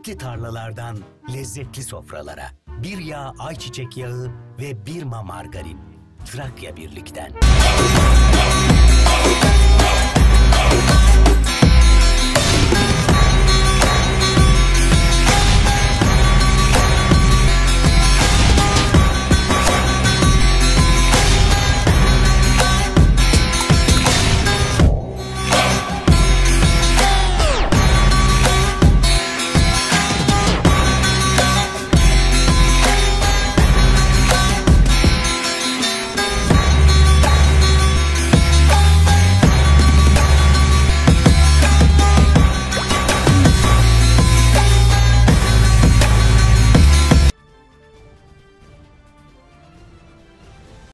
Bereketli tarlalardan lezzetli sofralara. Bir yağ ayçiçek yağı ve bir ma margarin. Trakya Birlik'ten.